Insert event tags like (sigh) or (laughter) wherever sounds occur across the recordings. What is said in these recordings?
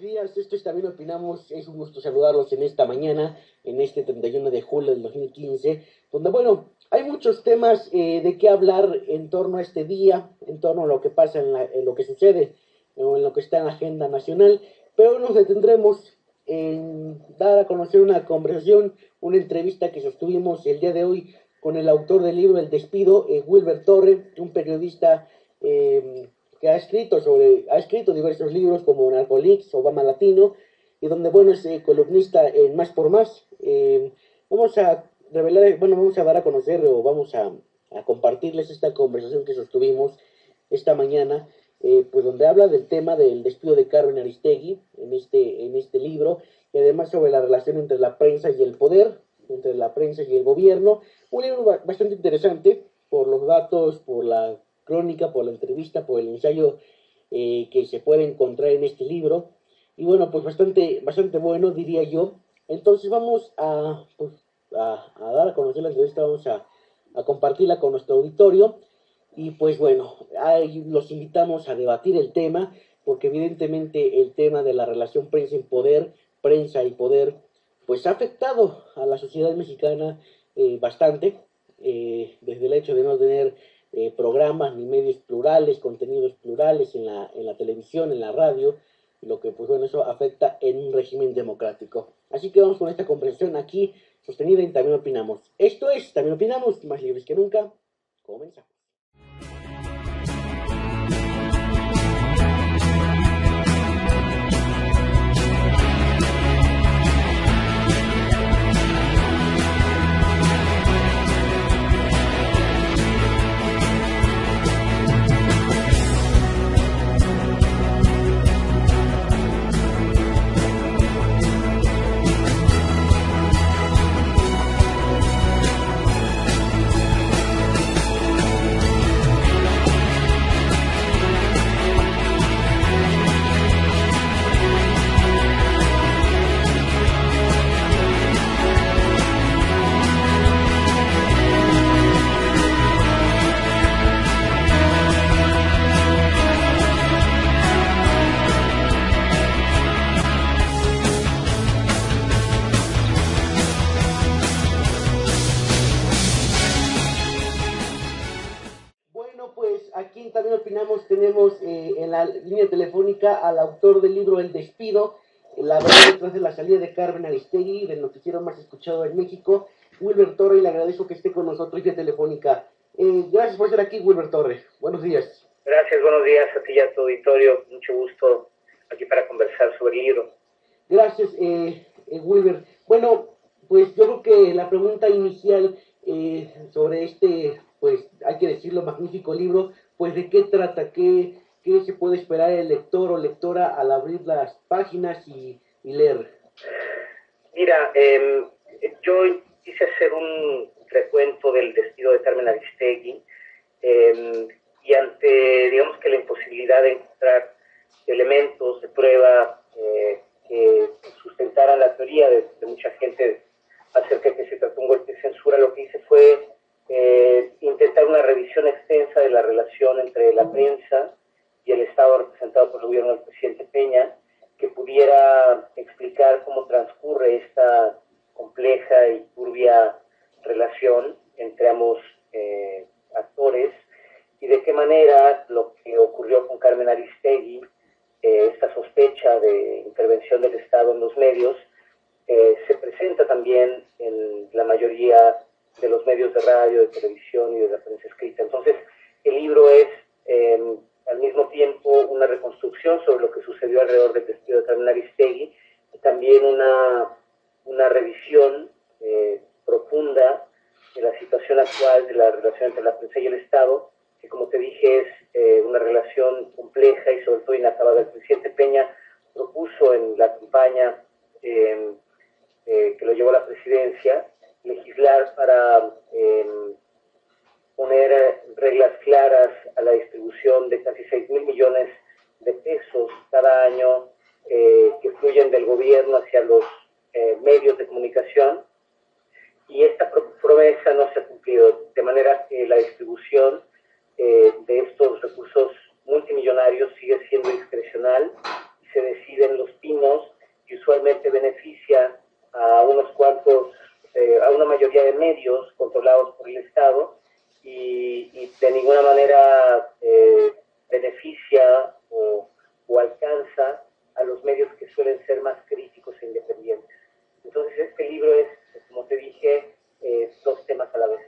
días. Esto es también opinamos. Es un gusto saludarlos en esta mañana, en este 31 de julio del 2015, donde, bueno, hay muchos temas eh, de qué hablar en torno a este día, en torno a lo que pasa, en, lo que sucede, o en lo que está en la agenda nacional, pero nos detendremos en dar a conocer una conversación, una entrevista que sostuvimos el día de hoy con el autor del libro El Despido, eh, Wilber Torre, un periodista eh, que ha escrito sobre, ha escrito diversos libros como Narcolix, Obama Latino, y donde, bueno, es eh, columnista en Más por Más. Eh, vamos a revelar, bueno, vamos a dar a conocer o vamos a, a compartirles esta conversación que sostuvimos esta mañana, eh, pues donde habla del tema del despido de Carmen Aristegui en este, en este libro, y además sobre la relación entre la prensa y el poder, entre la prensa y el gobierno. Un libro bastante interesante por los datos, por la crónica, por la entrevista, por el ensayo eh, que se puede encontrar en este libro. Y bueno, pues bastante, bastante bueno, diría yo. Entonces vamos a, pues, a, dar a conocer la entrevista, vamos a, a, compartirla con nuestro auditorio. Y pues bueno, ahí los invitamos a debatir el tema, porque evidentemente el tema de la relación prensa y poder, prensa y poder, pues ha afectado a la sociedad mexicana eh, bastante, eh, desde el hecho de no tener eh, programas ni medios plurales, contenidos plurales en la, en la televisión, en la radio, lo que pues bueno, eso afecta en un régimen democrático. Así que vamos con esta comprensión aquí, sostenida en También Opinamos. Esto es También Opinamos, más libres que nunca. Comenzamos. Al autor del libro El Despido, la verdad detrás de la salida de Carmen Aristegui, del noticiero más escuchado en México. Wilber Torre, y le agradezco que esté con nosotros vía telefónica. Eh, gracias por estar aquí, Wilber Torre. Buenos días. Gracias, buenos días a ti y a tu auditorio. Mucho gusto aquí para conversar sobre el libro. Gracias, eh, eh, Wilber. Bueno, pues yo creo que la pregunta inicial eh, sobre este, pues hay que decirlo, magnífico libro, pues de qué trata, qué, ¿Qué se puede esperar el lector o lectora al abrir las páginas y, leer? Mira, em, yo quise hacer un recuento del destino de Carmen Aristegui em, y ante, digamos que la imposibilidad de encontrar elementos de prueba eh, que sustentaran la teoría de, mucha gente acerca de que se trató un golpe de censura, lo que hice fue eh, intentar una revisión extensa de la relación entre la prensa y el Estado representado por el gobierno del presidente Peña, que pudiera explicar cómo transcurre esta compleja y turbia relación entre ambos eh, actores y de qué manera lo que ocurrió con Carmen Aristegui, eh, esta sospecha de intervención del Estado en los medios, eh, se presenta también en la mayoría de los medios de radio, de televisión y de la prensa escrita. Entonces, el libro es al mismo tiempo una reconstrucción sobre lo que sucedió alrededor del despido de Carmen Aristegui y también una, una revisión eh, profunda de la situación actual de la relación entre la prensa y el Estado, que como te dije es eh, una relación compleja y sobre todo inacabada. El presidente Peña propuso en la campaña em, eh, que lo llevó a la presidencia legislar para em, poner eh, reglas claras a la distribución de casi 6 mil millones de pesos cada año eh, que fluyen del gobierno hacia los eh, medios de comunicación. Y esta promesa no se ha cumplido, de manera que la distribución de estos recursos multimillonarios sigue siendo discrecional y se deciden los pinos y usualmente beneficia a unos cuantos, a una mayoría de medios controlados por el Estado y, de ninguna manera eh, beneficia o, alcanza a los medios que suelen ser más críticos e independientes. Entonces este libro es, como te dije, eh, dos temas a la vez.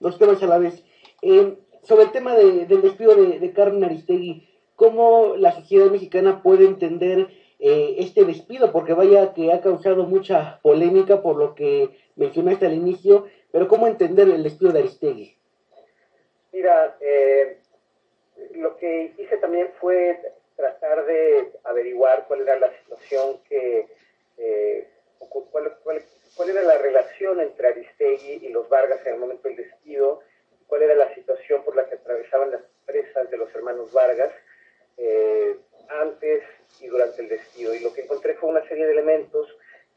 Dos temas a la vez. Eh, sobre el tema del despido de, de Carmen Aristegui, ¿cómo la sociedad mexicana puede entender eh, este despido, porque vaya que ha causado mucha polémica por lo que mencionaste al inicio, pero ¿cómo entender el despido de Aristegui? Mira, eh, lo que hice también fue tratar de averiguar cuál era la situación que, eh, cuál, era la relación entre Aristegui y los Vargas en el momento del despido, cuál era la situación por la que atravesaban las empresas de los hermanos Vargas antes y durante el despido. Y lo que encontré fue una serie de elementos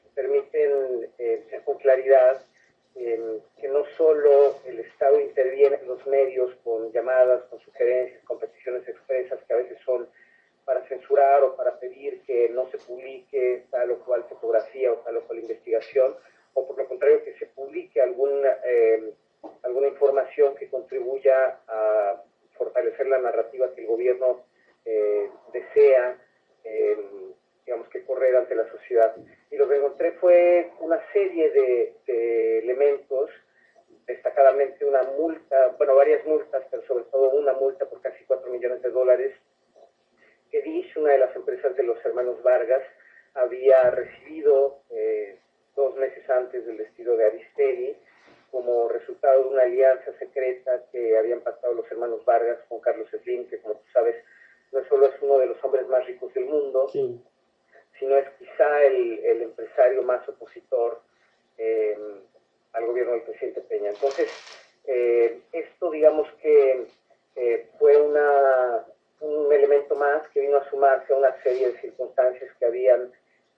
que permiten eh, con claridad que no solo el Estado interviene en los medios con llamadas, con sugerencias, con peticiones expresas que a veces son para censurar o para pedir que no se publique tal o cual fotografía o tal o cual investigación, o por lo contrario que se publique alguna, eh, alguna información que contribuya a fortalecer la narrativa que el gobierno eh, desea digamos que correr ante la sociedad. Y lo que encontré fue una serie de, elementos, destacadamente una multa, bueno, varias multas, pero sobre todo una multa por casi 4 millones de dólares, que dice una de las empresas de los hermanos Vargas, había recibido eh, dos meses antes del despido de Aristegui, como resultado de una alianza secreta que habían pactado los hermanos Vargas con Carlos Slim, que como tú sabes no solo es uno de los hombres más ricos del mundo, sino es quizá el, el empresario más opositor eh, al gobierno del presidente Peña. Entonces, eh, esto digamos que eh, fue una, un elemento más que vino a sumarse a una serie de circunstancias que habían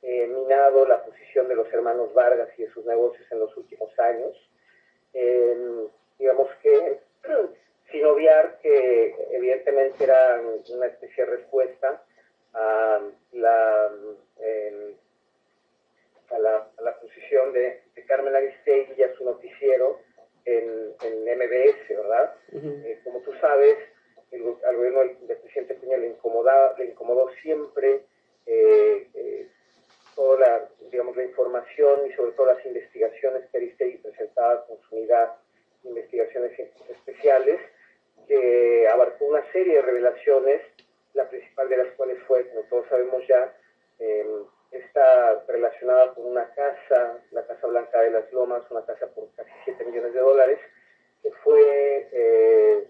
minado la posición de los hermanos Vargas y de sus negocios en los últimos años. digamos que (clears throat) sin obviar que evidentemente era una especie de respuesta a la, a la, posición de, Carmen Aristegui y a su noticiero en, MBS, ¿verdad? Eh, como tú sabes, al gobierno del, presidente Peña le, le incomodó siempre eh, eh, toda la, digamos, la información y sobre todo las investigaciones que Aristegui presentaba con su unidad de investigaciones especiales que abarcó una serie de revelaciones, la principal de las cuales fue, como todos sabemos ya, em, está relacionada con una casa, la Casa Blanca de las Lomas, una casa por casi 7 millones de dólares, que fue eh,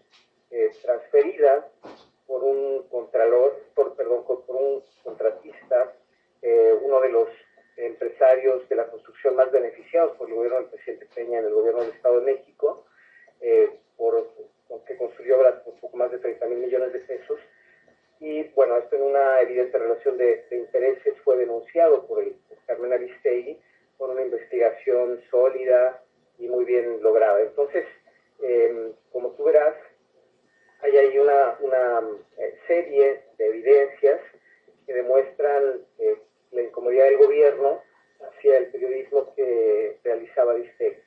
eh, transferida por un contralor, por, perdón, por un contratista, eh, uno de los empresarios de la construcción más beneficiados por el gobierno del presidente Peña en el gobierno del Estado de México, por que construyó obras por poco más de 30 mil millones de pesos. Y bueno, esto en una evidente relación de, intereses fue denunciado por, el, Carmen Aristegui por una investigación sólida y muy bien lograda. Entonces, em, como tú verás, hay ahí una, una eh, serie de evidencias que demuestran eh, la incomodidad del gobierno hacia el periodismo que realizaba Aristegui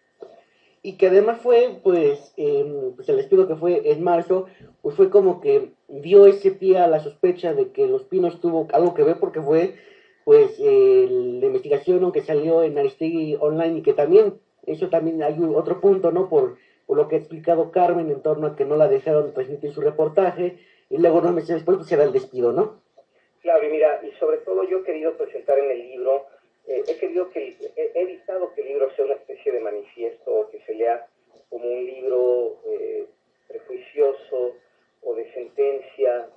y que además fue, pues, eh, pues el despido que fue en marzo, pues fue como que dio ese pie a la sospecha de que Los Pinos tuvo algo que ver porque fue, pues, eh, la investigación aunque salió en Aristegui Online y que también, eso también hay otro punto, ¿no? Por, por lo que ha explicado Carmen en torno a que no la dejaron transmitir su reportaje y luego no meses después pues era el despido, ¿no? Claro, y mira, y sobre todo yo he querido presentar en el libro eh, he querido que, he evitado que el libro sea una especie de manifiesto que se lea como un libro eh, prejuicioso o de sentencia,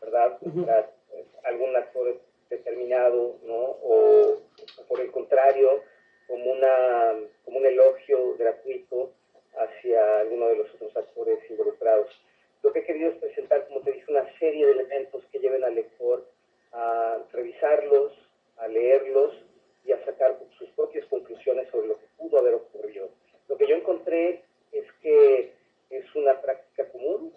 ¿verdad? Para eh, algún actor determinado, ¿no? O, por el contrario, como, una, como un elogio gratuito hacia alguno de los otros actores involucrados. Lo que he querido es presentar, como te dije, una serie de elementos que lleven al lector a revisarlos, a leerlos y a sacar sus propias conclusiones sobre lo que pudo haber ocurrido. Lo que yo encontré es que es una práctica común,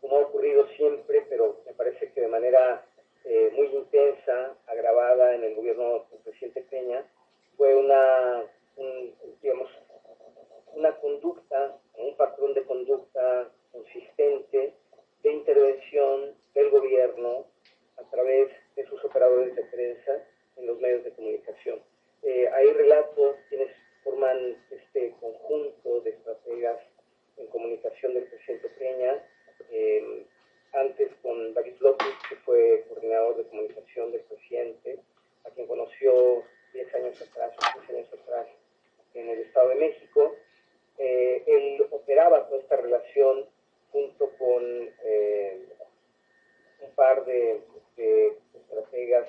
como ha ocurrido siempre, pero me parece que de manera eh, muy intensa, agravada en el gobierno del presidente Peña, fue una, digamos, operadores de prensa en los medios de comunicación. Eh, ahí relato quienes forman este conjunto de estrategas en comunicación del presidente Peña, eh, antes con David López, que fue coordinador del presidente, a quien conoció 10 años atrás, 15 años atrás, en el Estado de México. Eh, él operaba toda esta relación junto con eh, un par de, estrategas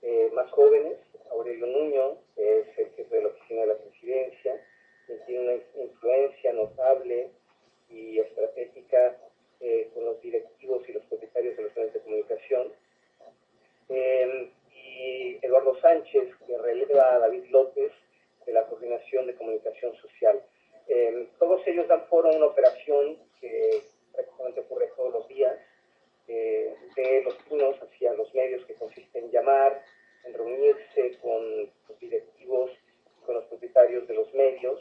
eh, más jóvenes, Aurelio Nuño, que es el jefe de la oficina de la presidencia, quien tiene una influencia notable y estratégica con los directivos y los propietarios de los medios de comunicación. Y Eduardo Sánchez, que releva a David López de la Coordinación de Comunicación Social. todos ellos dan foro a una operación que prácticamente ocurre todos los días, eh, de los turnos hacia los medios que consiste en llamar, en reunirse con los directivos, con los propietarios de los medios,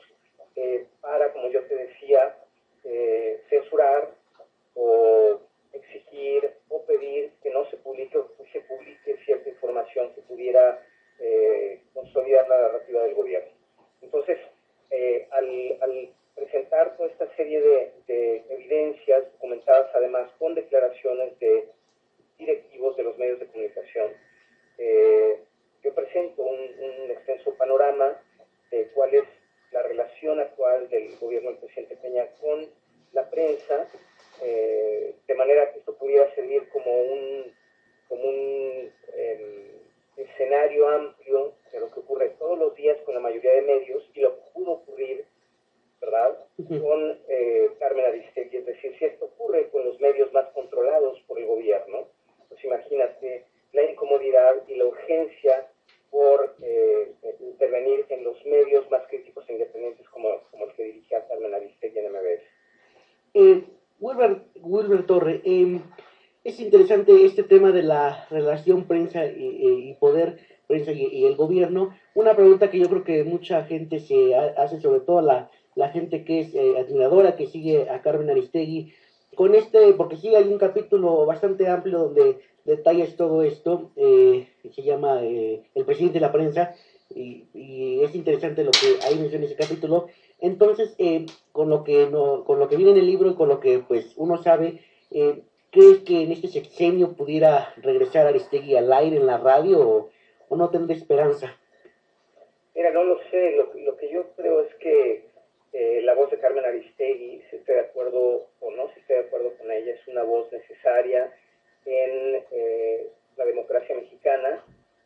eh, para, como yo te decía, eh, censurar o exigir o pedir que no se publique o que se publique cierta información que pudiera consolidar la narrativa del gobierno. Entonces, al, al presentar toda esta serie de, evidencias documentadas además con declaraciones de directivos de los medios de comunicación. Eh, yo presento un, extenso panorama de cuál es la relación actual del gobierno del presidente Peña con la prensa, eh, de manera que esto pudiera servir como un, como un em, escenario amplio de lo que ocurre todos los días con la mayoría de medios y lo que pudo ocurrir ¿verdad? Con eh, Carmen Aristegui. Es decir, si esto ocurre con los medios más controlados por el gobierno, pues imagínate la incomodidad y la urgencia por eh, intervenir en los medios más críticos e independientes como, el que dirigía Carmen Aristegui en MBS. Eh, Wilber, Wilber Torre, em, es interesante este tema de la relación prensa y, poder prensa y, y, el gobierno. Una pregunta que yo creo que mucha gente se hace, sobre todo la, la gente que es eh, admiradora, que sigue a Carmen Aristegui, con este, porque sí hay un capítulo bastante amplio donde detallas todo esto, eh, se llama eh, El presidente de la prensa, y, es interesante lo que hay menciona en ese capítulo. Entonces, con, lo que no, con lo que viene en el libro y con lo que pues uno sabe, ¿crees que en este sexenio pudiera regresar Aristegui al aire en la radio o, o no tendrá esperanza? Mira, no lo sé, lo, lo que yo creo es que la voz de Carmen Aristegui, si estoy de acuerdo o no, si estoy de acuerdo con ella, es una voz necesaria en eh, la democracia mexicana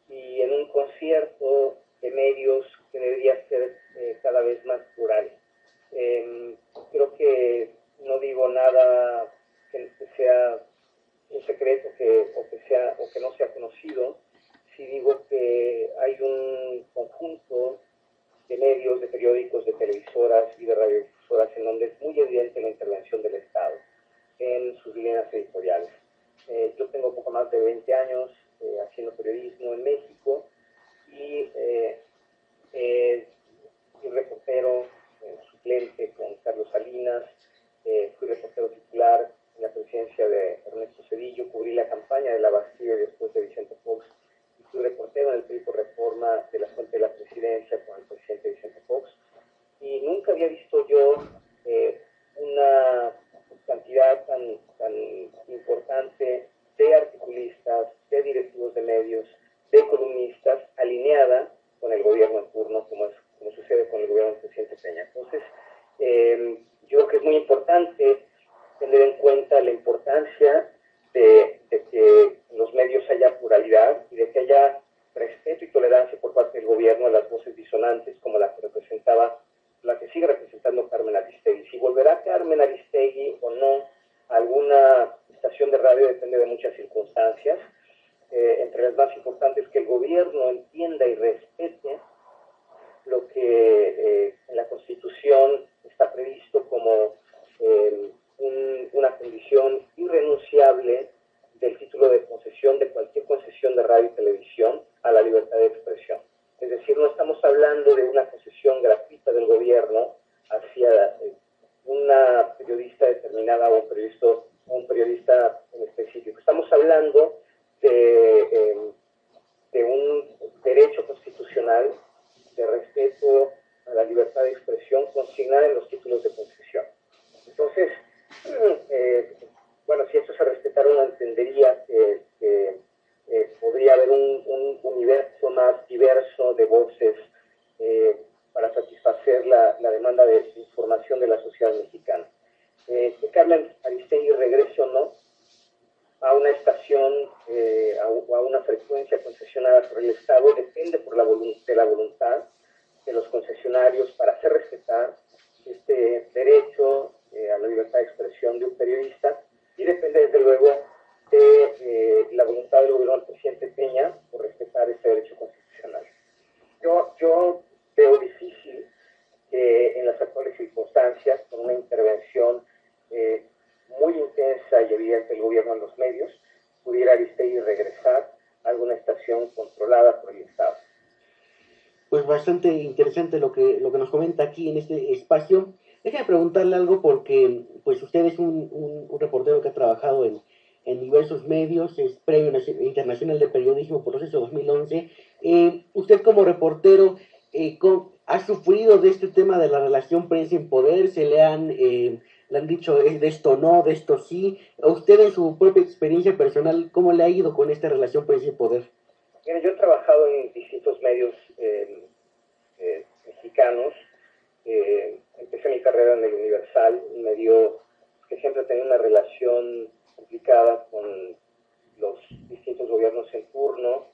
y en un concierto de medios que debería ser eh, cada vez más plural. Em, creo que no digo nada que, sea un secreto que, o, que sea, o que no sea conocido, si digo que hay un conjunto de medios, de periódicos, de televisoras y de radiodifusoras en donde es muy evidente la intervención del Estado en sus líneas editoriales. Eh, yo tengo poco más de 20 años eh, haciendo periodismo en México y eh, fui reportero suplente con Carlos Salinas, fui reportero titular en la presidencia de Ernesto Cedillo, cubrí la campaña de la Bastilla después de Vicente Fox reportero en el periódico Reforma de la Fuente de la Presidencia con el presidente Vicente Fox, y nunca había visto yo eh, una cantidad tan, tan importante de articulistas, de directivos de medios, de columnistas, alineada con el gobierno en turno, como, es, como sucede con el gobierno del presidente Peña. Entonces, eh, yo creo que es muy importante tener en cuenta la importancia de, que en los medios haya pluralidad y de que haya respeto y tolerancia por parte del gobierno a las voces disonantes como la que representaba, la que sigue representando Carmen Aristegui. Si volverá Carmen Aristegui o no a alguna estación de radio depende de muchas circunstancias, eh, entre las más importantes que el gobierno entienda y respete lo que eh, en la Constitución está previsto como eh, una condición irrenunciable del título de concesión de cualquier concesión de radio y televisión a la libertad de expresión. Es decir, no estamos hablando de una concesión gratuita del gobierno hacia eh, una periodista determinada o un periodista, un periodista en específico. Estamos hablando de, em, universo más diverso de voces eh, para satisfacer la, demanda de información de la sociedad mexicana. Eh, que Carmen Aristegui regrese o no a una estación eh, o a una frecuencia concesionada por el Estado depende por la de la voluntad de los concesionarios para hacer respetar este derecho a la libertad de expresión de un periodista y depende desde luego de la voluntad del gobierno del presidente Peña por respetar este derecho constitucional. Yo, yo veo difícil que en las actuales circunstancias, con una intervención eh, muy evidente del gobierno en los medios, pudiera Aristegui regresar a alguna estación controlada por el Estado. Pues bastante interesante lo que, lo que nos comenta aquí en este espacio. Déjame preguntarle algo porque pues usted es un, un, reportero que ha trabajado en, en diversos medios, es Premio Internacional de Periodismo Proceso 2011. Eh, usted como reportero, eh, ha sufrido de este tema de la relación prensa en poder, se le han, eh, le han dicho de esto no, de esto sí. A usted en su propia experiencia personal, ¿cómo le ha ido con esta relación prensa en poder? yo he trabajado en distintos medios eh, mexicanos. empecé mi carrera en el Universal, un medio que siempre tenido una relación complicada con los distintos gobiernos en turno.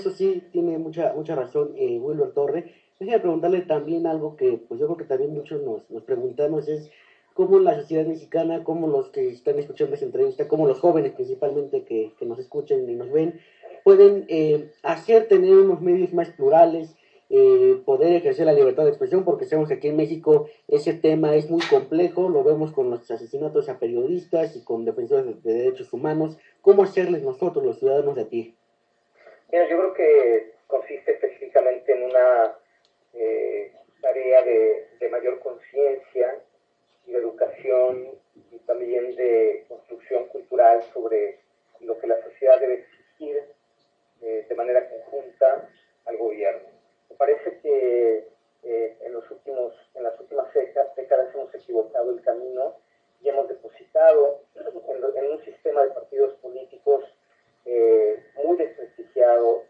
Eso, sí tiene mucha, mucha razón, eh, Wilber Torre. Déjame preguntarle también algo que pues yo creo que también muchos nos, nos preguntamos es cómo la sociedad mexicana, cómo los que están escuchando esta entrevista, cómo los jóvenes principalmente que, que nos escuchen y nos ven, pueden eh, hacer tener unos medios más plurales, eh, poder ejercer la libertad de expresión, porque sabemos que aquí en México ese tema es muy complejo, lo vemos con los asesinatos a periodistas y con defensores de, derechos humanos. ¿Cómo hacerles nosotros, los ciudadanos de aquí? Mira, yo creo que consiste específicamente en una eh, tarea de, mayor conciencia y de educación y también de construcción cultural sobre lo que la sociedad debe exigir eh, de manera conjunta al gobierno. Me parece que eh, en, los últimos, en las últimas décadas, hemos equivocado el camino y hemos depositado en, un sistema de partidos políticos muy desprestigiado,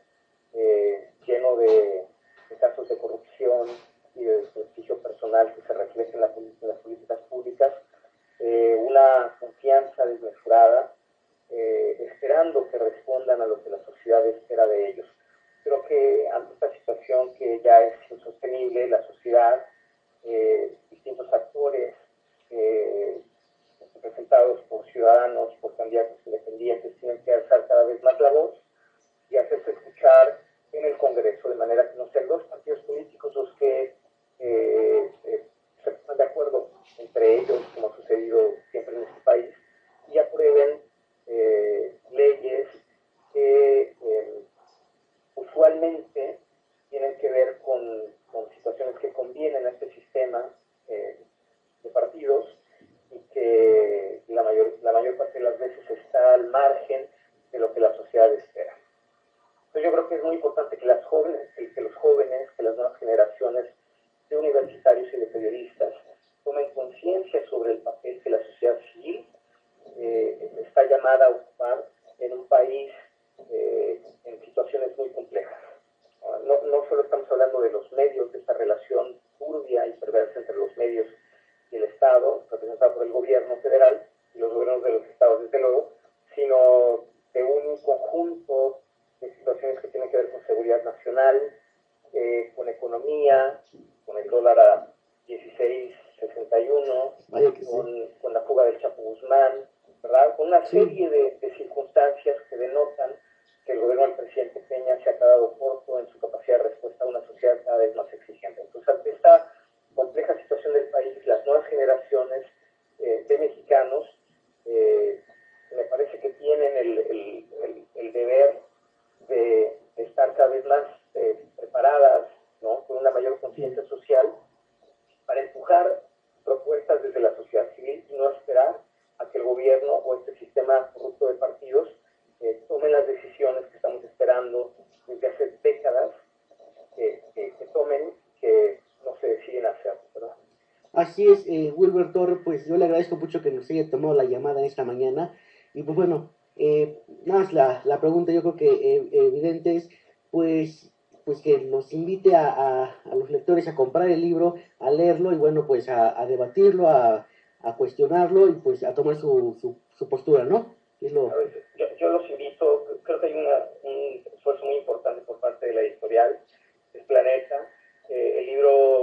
lleno de casos de corrupción y de desprestigio personal que se refleja en, las políticas públicas, eh, una confianza desmesurada, eh, esperando que respondan a lo que la sociedad espera generaciones pues yo le agradezco mucho que nos haya tomado la llamada esta mañana. Y pues bueno, eh, más la, la, pregunta yo creo que eh, evidente es, pues, pues que nos invite a, a, los lectores a comprar el libro, a leerlo y bueno, pues a, debatirlo, a, cuestionarlo y pues a tomar su, su, postura, ¿no? Es lo... yo, yo, los invito, creo que hay una, un esfuerzo muy importante por parte de la editorial, es Planeta. Eh, el libro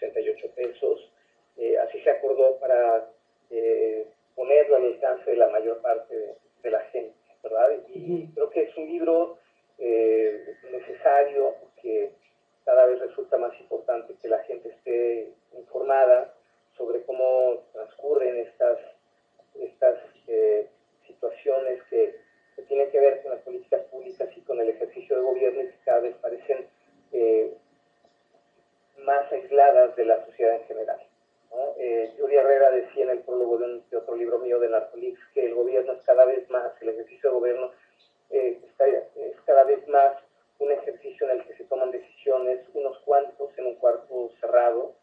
68 pesos. Eh, así se acordó para eh, ponerlo al alcance de la mayor parte de, la gente, ¿verdad? Y creo que es un libro eh, necesario que cada vez resulta más importante que la gente esté informada sobre cómo transcurren estas, estas situaciones que, que, tienen que ver con las políticas públicas y con el ejercicio de gobierno y que cada vez parecen más aisladas de la sociedad en general. ¿no? Eh, Yuri Herrera decía en el prólogo de, un, otro libro mío de Narcolix que el gobierno es cada vez más, el ejercicio de gobierno eh, está, es cada vez más un ejercicio en el que se toman decisiones unos cuantos en un cuarto cerrado,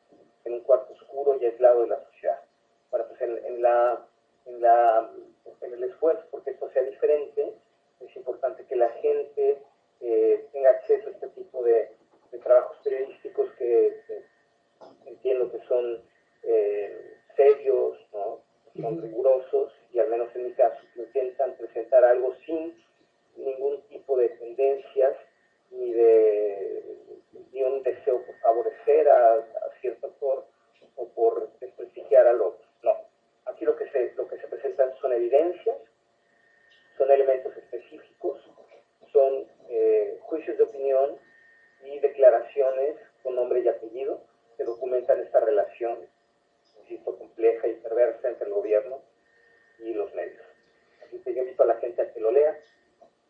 en un cuarto oscuro y aislado de la sociedad. Bueno, pues en, en, la, en, la, en el esfuerzo porque esto sea diferente, es importante que la gente eh, tenga acceso a este tipo de, de trabajos periodísticos que, que, entiendo que son eh, serios, ¿no? son rigurosos y al menos en mi caso intentan presentar algo sin ningún tipo de tendencias ni de ni un deseo por favorecer a, a, cierto actor o por desprestigiar al otro. No. Aquí lo que se lo que se presentan son evidencias, son elementos específicos, son eh, juicios de opinión y declaraciones con nombre y apellido que documentan esta relación, insisto, compleja y perversa entre el gobierno y los medios. Así que yo invito a la gente a que lo lea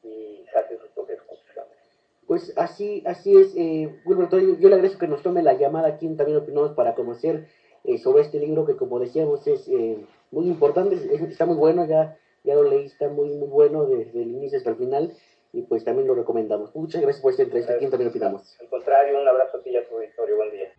y saque sus propias conclusiones. Pues así, así es, eh, Wilber, yo, yo, le agradezco que nos tome la llamada aquí en También Opinamos para conocer eh, sobre este libro que como decíamos es eh, muy importante, es, está muy bueno, ya, ya lo leí, está muy, muy bueno desde el inicio hasta el final y pues también lo recomendamos. Muchas gracias por esta entrevista aquí También Opinamos. Al contrario, un abrazo a ti y a tu auditorio, buen día.